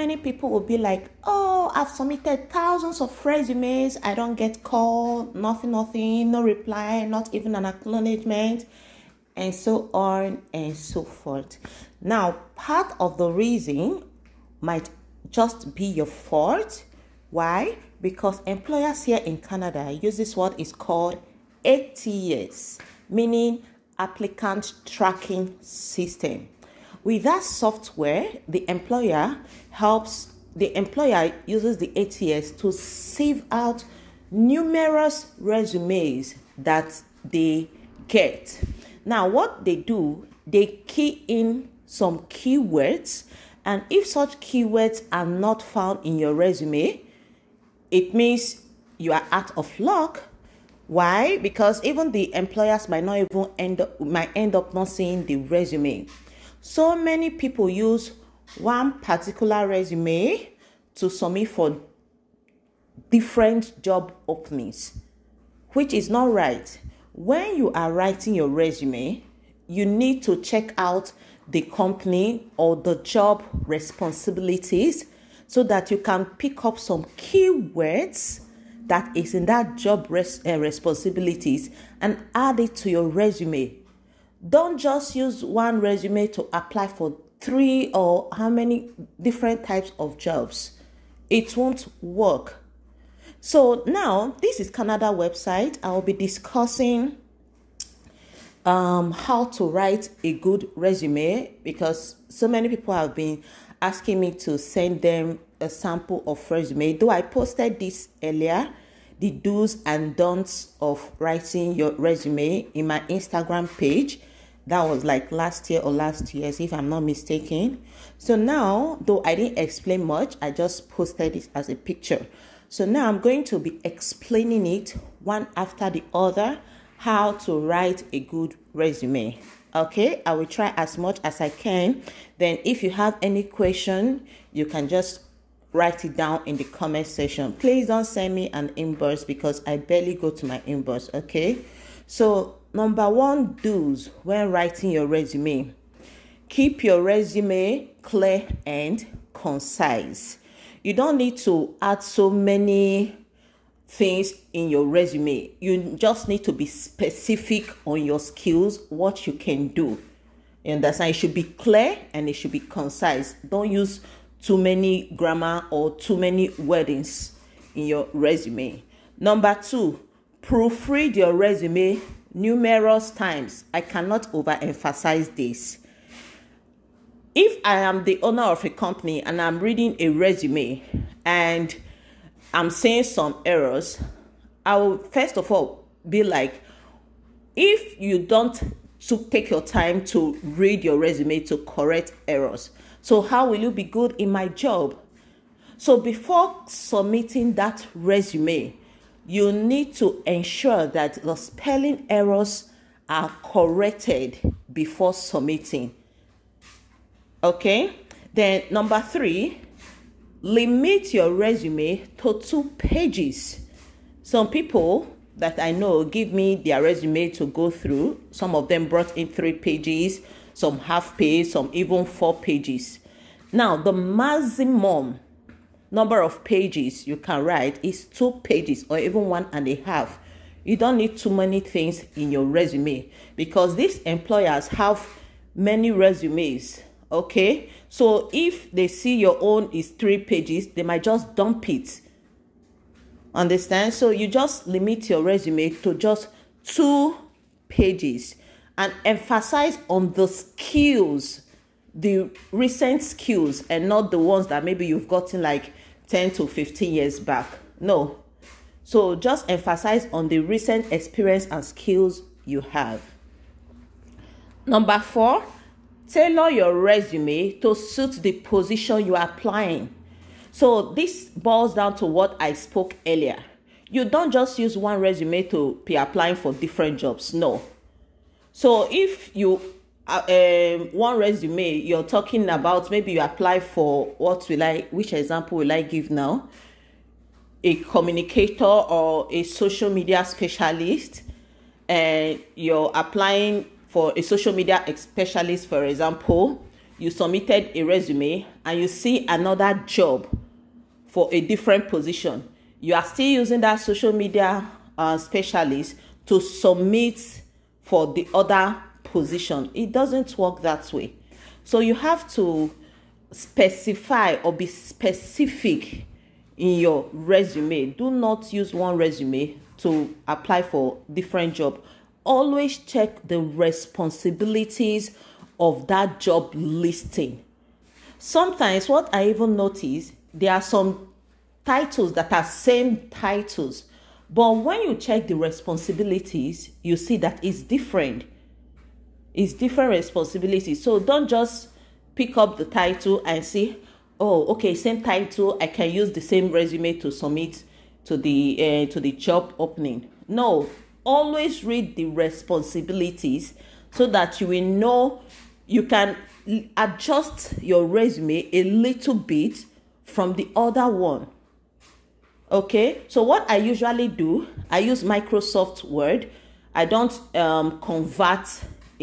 many people will be like, oh, I've submitted thousands of resumes. I don't get called, nothing, nothing, no reply, not even an acknowledgement, and so on and so forth. Now, part of the reason might just be your fault. Why? Because employers here in Canada use this what is called ATS, meaning applicant tracking system. With that software, the employer helps the employer uses the ATS to sieve out numerous resumes that they get. Now, what they do, they key in some keywords, and if such keywords are not found in your resume, it means you are out of luck. Why? Because even the employers might not even end up might end up not seeing the resume. So many people use one particular resume to submit for different job openings, which is not right. When you are writing your resume, you need to check out the company or the job responsibilities so that you can pick up some keywords that is in that job res- uh, responsibilities and add it to your resume don't just use one resume to apply for three or how many different types of jobs. It won't work. So now this is Canada website. I will be discussing um, how to write a good resume because so many people have been asking me to send them a sample of resume. Though I posted this earlier, the do's and don'ts of writing your resume in my Instagram page. That was like last year or last year's, if I'm not mistaken. So now, though I didn't explain much, I just posted it as a picture. So now I'm going to be explaining it one after the other how to write a good resume. Okay, I will try as much as I can. Then, if you have any question, you can just write it down in the comment section. Please don't send me an inbox because I barely go to my inbox. Okay, so number one do's when writing your resume. Keep your resume clear and concise. You don't need to add so many things in your resume. You just need to be specific on your skills what you can do. You understand? It should be clear and it should be concise. Don't use too many grammar or too many wordings in your resume. Number two proofread your resume numerous times. I cannot overemphasize this. If I am the owner of a company and I'm reading a resume and I'm seeing some errors, I will first of all be like, if you don't to take your time to read your resume to correct errors, so how will you be good in my job? So before submitting that resume, you need to ensure that the spelling errors are corrected before submitting. Okay? Then, number three, limit your resume to two pages. Some people that I know give me their resume to go through. Some of them brought in three pages, some half page, some even four pages. Now, the maximum number of pages you can write is two pages or even one and a half. You don't need too many things in your resume because these employers have many resumes. Okay, so if they see your own is three pages, they might just dump it. Understand? So you just limit your resume to just two pages and emphasize on the skills the recent skills and not the ones that maybe you've gotten like 10 to 15 years back. No. So just emphasize on the recent experience and skills you have. Number four, tailor your resume to suit the position you are applying. So this boils down to what I spoke earlier. You don't just use one resume to be applying for different jobs. No. So if you uh, um, one resume you're talking about maybe you apply for what will i which example will i give now? A communicator or a social media specialist? And you're applying for a social media specialist for example you submitted a resume and you see another job for a different position. You are still using that social media uh, specialist to submit for the other position it doesn't work that way. So you have to specify or be specific in your resume. Do not use one resume to apply for different job. Always check the responsibilities of that job listing. Sometimes what i even notice there are some titles that are same titles but when you check the responsibilities you see that it's different it's different responsibilities so don't just pick up the title and see oh okay same title i can use the same resume to submit to the uh, to the job opening. No always read the responsibilities so that you will know you can adjust your resume a little bit from the other one. Okay? So what i usually do i use microsoft word. I don't um, convert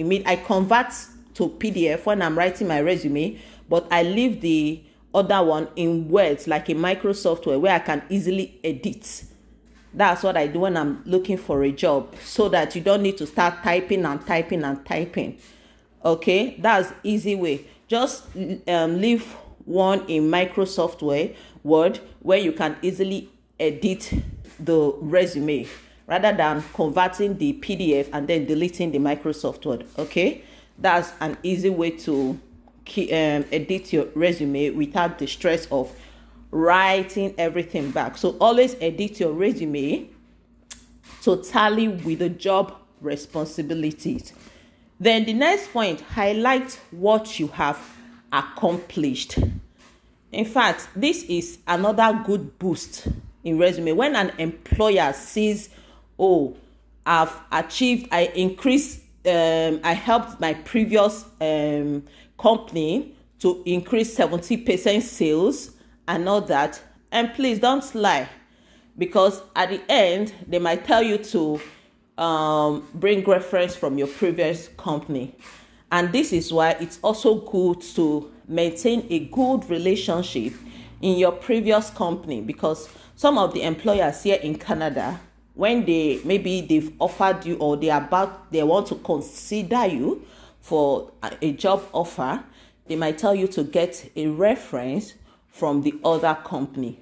mean i convert to pdf when i'm writing my resume but i leave the other one in words like a microsoft where i can easily edit. That's what i do when i'm looking for a job so that you don't need to start typing and typing and typing. Okay? That's easy way. Just um, leave one in microsoft word where you can easily edit the resume rather than converting the PDF and then deleting the Microsoft Word. Okay, that's an easy way to um, edit your resume without the stress of writing everything back. So always edit your resume to tally with the job responsibilities. Then the next point, highlight what you have accomplished. In fact, this is another good boost in resume when an employer sees oh i've achieved i increased um, i helped my previous um, company to increase 70 percent sales and all that. And please don't lie because at the end they might tell you to um, bring reference from your previous company. And this is why it's also good to maintain a good relationship in your previous company because some of the employers here in Canada, when they maybe they've offered you or they about they want to consider you for a job offer, they might tell you to get a reference from the other company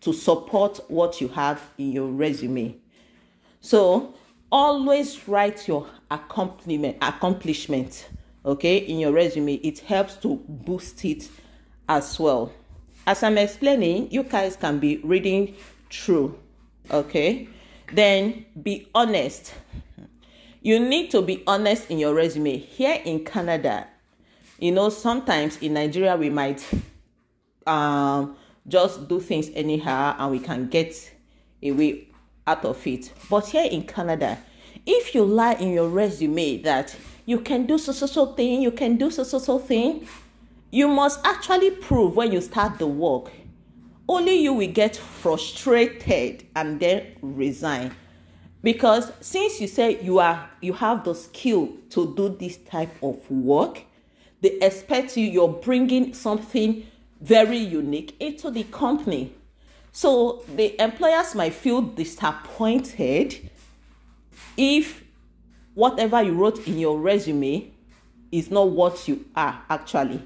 to support what you have in your resume. So always write your accomplishment accomplishment okay in your resume it helps to boost it as well as I'm explaining, you guys can be reading through, okay? Then be honest. You need to be honest in your resume. Here in Canada, you know, sometimes in Nigeria, we might um, just do things anyhow and we can get away out of it. But here in Canada, if you lie in your resume that you can do so so so thing, you can do so so so thing, you must actually prove when you start the work. Only you will get frustrated and then resign. Because since you say you are you have the skill to do this type of work, they expect you you're bringing something very unique into the company. So the employers might feel disappointed if whatever you wrote in your resume is not what you are actually.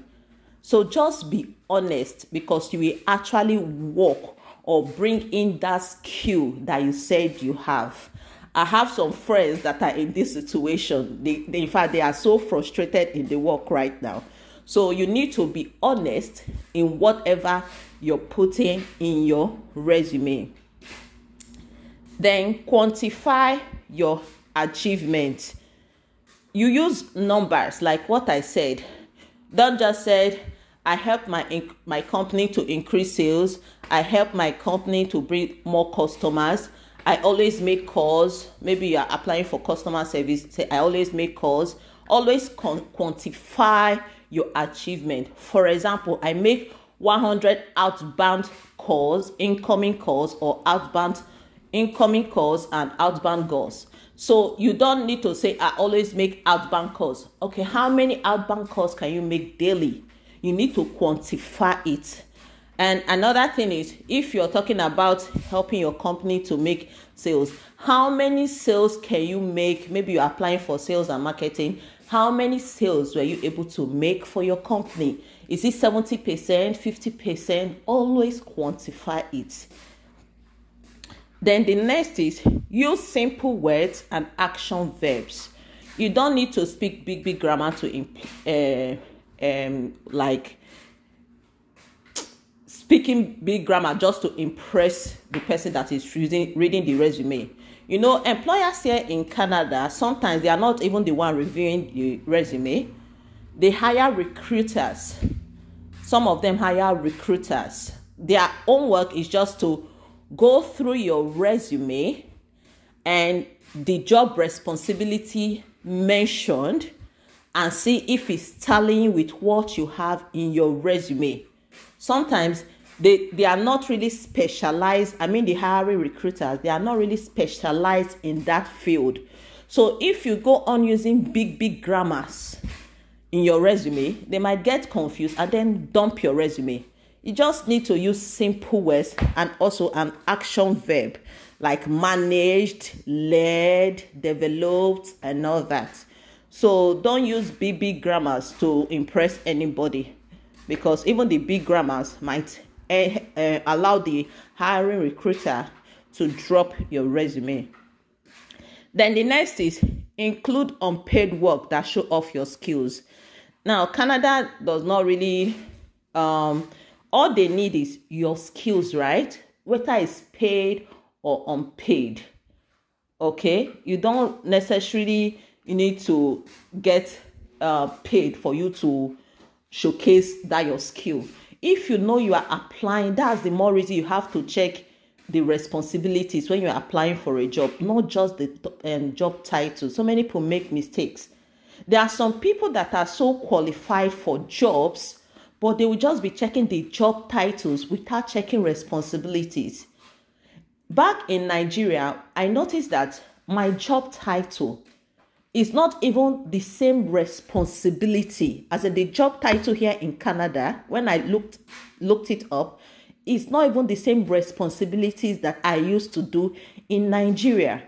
So just be honest because you will actually work or bring in that skill that you said you have. I have some friends that are in this situation. They, they, in fact, they are so frustrated in the work right now. So you need to be honest in whatever you're putting in your resume. Then quantify your achievement. You use numbers like what I said don't just say, I help my my company to increase sales. I help my company to bring more customers. I always make calls. Maybe you are applying for customer service. Say I always make calls. Always quantify your achievement. For example, I make 100 outbound calls, incoming calls, or outbound incoming calls and outbound calls. So you don't need to say, I always make outbound calls. Okay, how many outbound calls can you make daily? you need to quantify it. And another thing is if you're talking about helping your company to make sales how many sales can you make? Maybe you're applying for sales and marketing. How many sales were you able to make for your company? Is it 70% 50% always quantify it then the next is use simple words and action verbs. You don't need to speak big big grammar to uh, um like speaking big grammar just to impress the person that is reading reading the resume. You know employers here in canada sometimes they are not even the one reviewing the resume. They hire recruiters. Some of them hire recruiters. Their own work is just to go through your resume and the job responsibility mentioned and see if it's tallying with what you have in your resume. Sometimes they, they are not really specialized. I mean, the hiring recruiters, they are not really specialized in that field. So if you go on using big, big grammars in your resume, they might get confused and then dump your resume. You just need to use simple words and also an action verb like managed, led, developed, and all that. So don't use big grammars to impress anybody because even the big grammars might uh, uh, allow the hiring recruiter to drop your resume. Then the next is include unpaid work that show off your skills. Now, Canada does not really um all they need is your skills, right? Whether it's paid or unpaid. Okay, you don't necessarily you need to get uh, paid for you to showcase that your skill. If you know you are applying, that's the more reason you have to check the responsibilities when you're applying for a job, not just the um, job title. So many people make mistakes. There are some people that are so qualified for jobs, but they will just be checking the job titles without checking responsibilities. Back in Nigeria, I noticed that my job title is not even the same responsibility as in the job title here in Canada. When I looked looked it up, it's not even the same responsibilities that I used to do in Nigeria.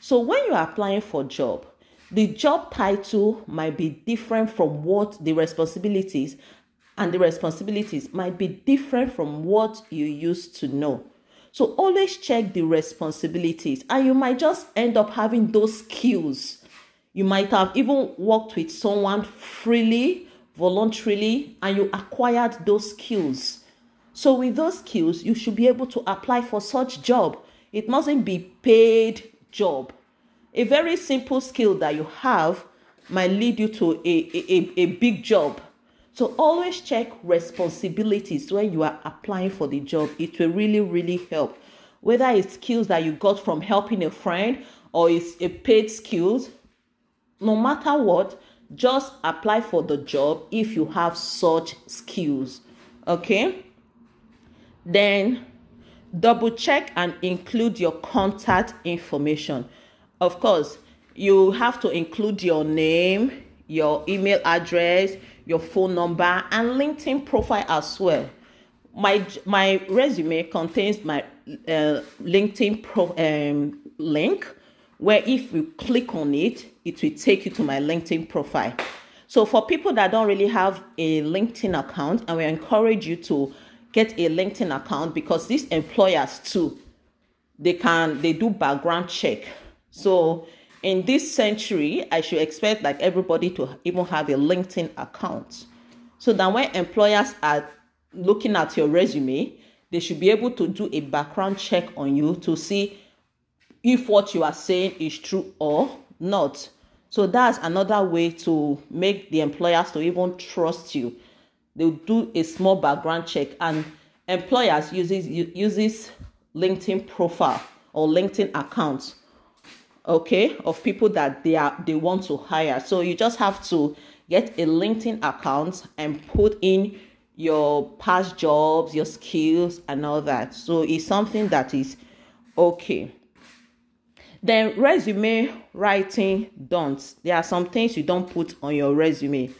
So when you're applying for job, the job title might be different from what the responsibilities and the responsibilities might be different from what you used to know. So always check the responsibilities, and you might just end up having those skills. You might have even worked with someone freely, voluntarily, and you acquired those skills. So with those skills, you should be able to apply for such job. It mustn't be paid job. A very simple skill that you have might lead you to a, a, a big job so always check responsibilities when you are applying for the job. It will really, really help. Whether it's skills that you got from helping a friend or it's a paid skills, no matter what, just apply for the job if you have such skills. Okay? Then double check and include your contact information. Of course, you have to include your name, your email address, your phone number, and LinkedIn profile as well. My my resume contains my uh, LinkedIn pro, um, link, where if you click on it, it will take you to my LinkedIn profile. So for people that don't really have a LinkedIn account, and we encourage you to get a LinkedIn account because these employers too, they can they do background check. So in this century, I should expect like everybody to even have a LinkedIn account. So that when employers are looking at your resume, they should be able to do a background check on you to see if what you are saying is true or not. So that's another way to make the employers to even trust you. They'll do a small background check and employers uses uses LinkedIn profile or LinkedIn accounts okay of people that they are they want to hire. So you just have to get a linkedin account and put in your past jobs your skills and all that. So it's something that is okay. Then resume writing don't there are some things you don't put on your resume.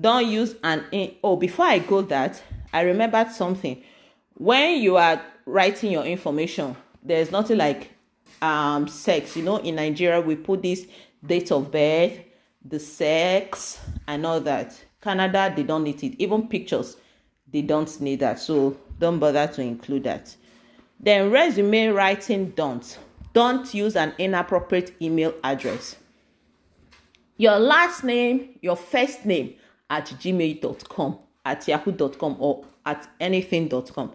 Don't use an in oh before i go that i remembered something. When you are writing your information there's nothing like um sex. You know in nigeria we put this date of birth the sex and all that. Canada they don't need it. Even pictures they don't need that. So don't bother to include that. Then resume writing don't. Don't use an inappropriate email address. Your last name your first name at gmail.com at yahoo.com or at anything.com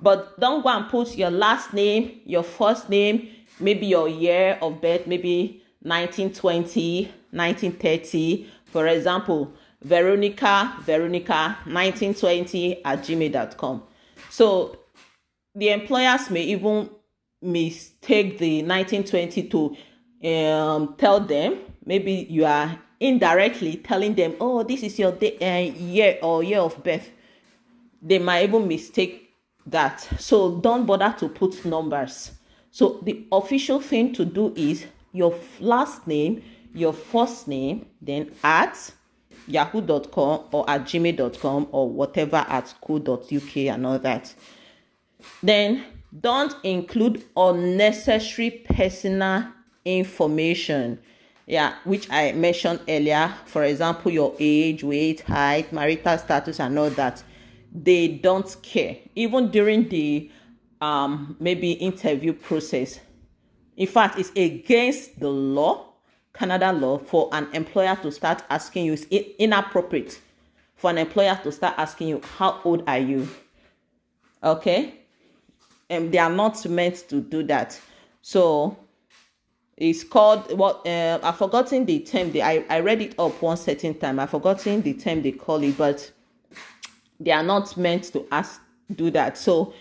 but don't go and put your last name your first name maybe your year of birth maybe 1920 1930 for example veronica veronica 1920 at gmail.com so the employers may even mistake the 1920 to um, tell them. Maybe you are indirectly telling them oh this is your day, uh, year or year of birth. They might even mistake that. So don't bother to put numbers so the official thing to do is your last name your first name then at yahoo.com or at gmail.com or whatever at school.uk and all that. Then don't include unnecessary personal information. Yeah which i mentioned earlier for example your age weight height marital status and all that. They don't care. Even during the um maybe interview process in fact it's against the law canada law for an employer to start asking you it's inappropriate for an employer to start asking you how old are you okay and they are not meant to do that so it's called what uh, I've forgotten the term. They, I, I read it up one certain time. I've forgotten the term they call it, but they are not meant to ask do that. So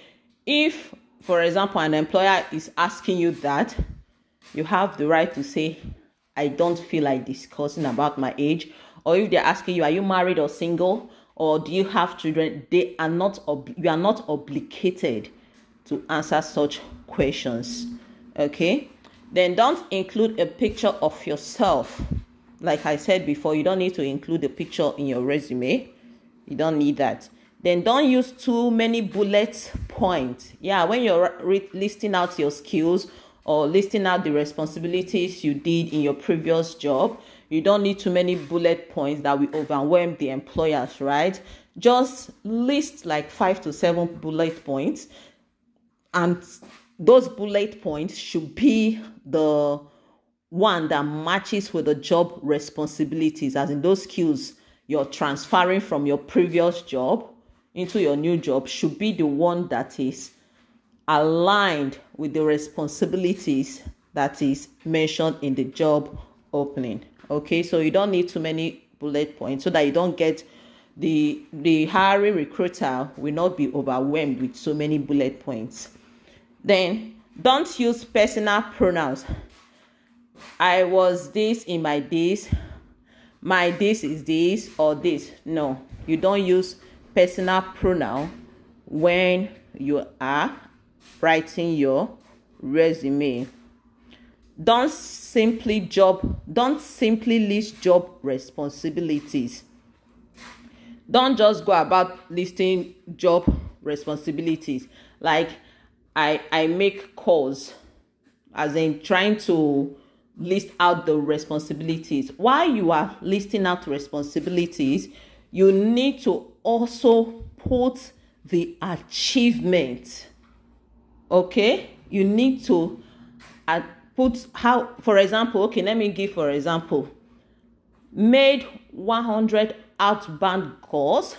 if, for example, an employer is asking you that, you have the right to say, I don't feel like discussing about my age. Or if they're asking you, are you married or single? Or do you have children? They are not you are not obligated to answer such questions. Okay then don't include a picture of yourself. Like I said before, you don't need to include a picture in your resume. You don't need that. Then don't use too many bullet points. Yeah, when you're listing out your skills or listing out the responsibilities you did in your previous job, you don't need too many bullet points that will overwhelm the employers, right? Just list like five to seven bullet points and those bullet points should be the one that matches with the job responsibilities, as in those skills you're transferring from your previous job into your new job, should be the one that is aligned with the responsibilities that is mentioned in the job opening. Okay, so you don't need too many bullet points so that you don't get the the hiring recruiter will not be overwhelmed with so many bullet points. Then don't use personal pronouns. I was this in my this, my this is this or this. No, you don't use personal pronoun when you are writing your resume. Don't simply job don't simply list job responsibilities. Don't just go about listing job responsibilities like I I make calls as in trying to list out the responsibilities. While you are listing out responsibilities, you need to also put the achievement. Okay? You need to uh, put how, for example, okay, let me give for example, made 100 outbound calls,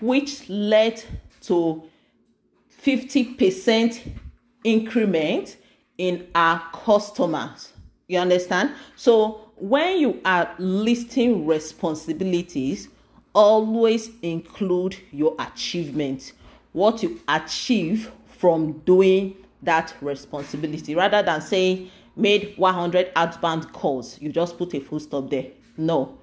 which led to 50% increment in our customers. You understand? So when you are listing responsibilities, always include your achievement, what you achieve from doing that responsibility. Rather than saying made 100 outbound calls you just put a full stop there. No.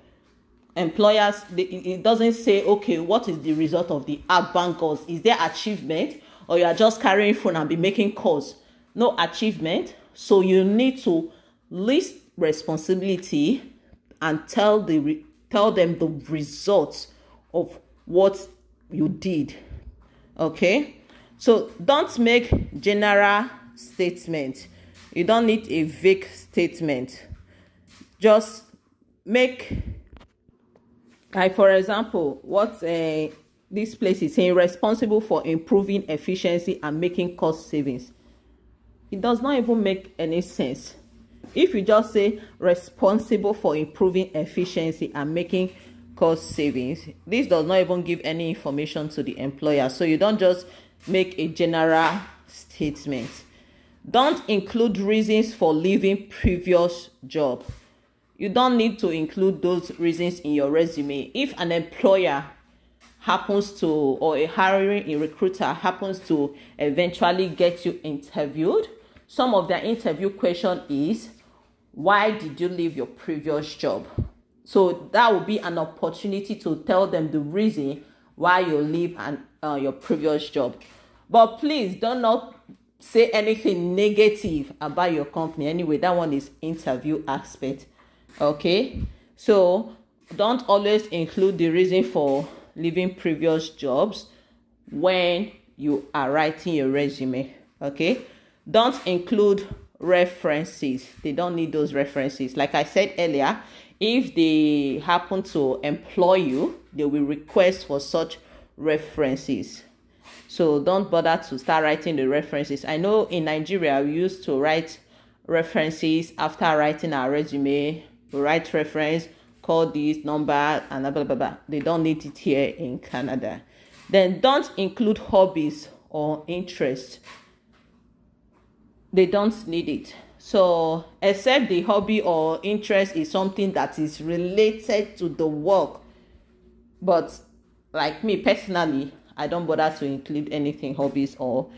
Employers it doesn't say okay what is the result of the outbound calls? Is there achievement or you are just carrying phone and be making calls? No achievement. So you need to list responsibility and tell the tell them the results of what you did okay? So don't make general statement. You don't need a vague statement. Just make like for example what uh, this place is saying responsible for improving efficiency and making cost savings. It does not even make any sense if you just say responsible for improving efficiency and making cost savings this does not even give any information to the employer. So you don't just make a general statement. Don't include reasons for leaving previous job. You don't need to include those reasons in your resume. If an employer happens to or a hiring a recruiter happens to eventually get you interviewed some of their interview question is why did you leave your previous job? So that will be an opportunity to tell them the reason why you leave an, uh, your previous job. But please do not say anything negative about your company. Anyway that one is interview aspect okay? So don't always include the reason for leaving previous jobs when you are writing your resume okay? Don't include references. They don't need those references. Like i said earlier if they happen to employ you they will request for such references. So don't bother to start writing the references. I know in nigeria we used to write references after writing our resume. We write reference call this number and blah, blah blah they don't need it here in canada. Then don't include hobbies or interests they don't need it. So except the hobby or interest is something that is related to the work. But like me personally i don't bother to include anything hobbies or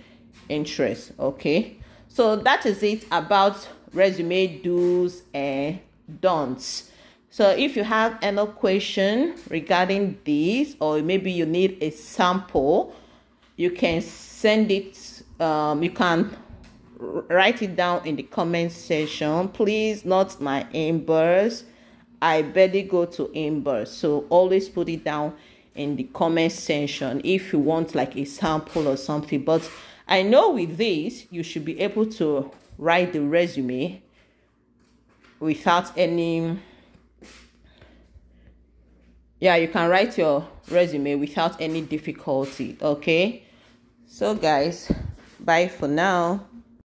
interests okay? So that is it about resume do's and don'ts. So if you have any question regarding this or maybe you need a sample you can send it um, you can write it down in the comment section. Please not my inbox. I barely go to inbox so always put it down in the comment section if you want like a sample or something. But i know with this you should be able to write the resume without any yeah you can write your resume without any difficulty okay? So guys bye for now